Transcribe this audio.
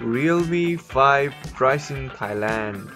Realme five price in Thailand.